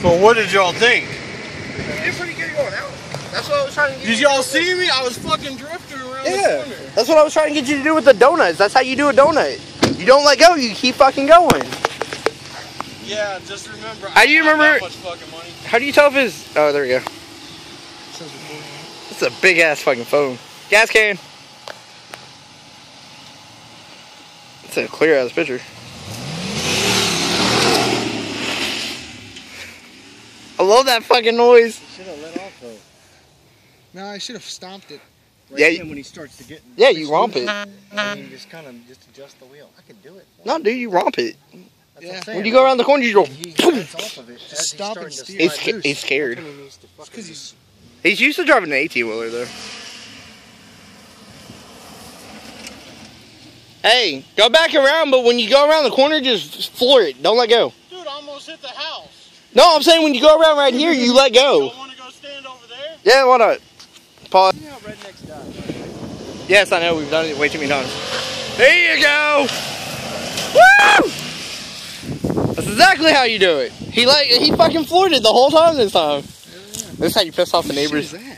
So what did y'all think? You did pretty good going out. That's what I was trying to get Did you y'all see me? I was fucking drifting around Yeah. the corner. That's what I was trying to get you to do with the donuts. That's how you do a donut. You don't let go, you keep fucking going. Yeah, just remember. How do you remember- that much fucking money. How do you tell if it's. Oh, there we go. It's a big ass fucking phone. Gas can. It's a clear ass picture. Love that fucking noise. Should have let off though. No, I should have stomped it. Right Yeah, when he starts to get. Yeah, you romp it. And you just kind of just adjust the wheel. I can do it. No, dude, you romp it. That's what Yeah. I'm. When you go around the corner, you He go. gets off of it. as he's stop starting and steer. He's, sca- he's scared. That's he needs to fucking- Because he's He's used to driving an 18 wheeler though. Hey, go back around, but when you go around the corner, just floor it. Don't let go. Dude, I almost hit the house. No, I'm saying when you go around right here, you let go. Don't want to go stand over there? Yeah, why not? Pause. You know rednecks die. Yes, I know. We've done it way too many times. There you go. Woo! That's exactly how you do it. He like he fucking floored it the whole time this time. This is how you piss off the neighbors. Shit is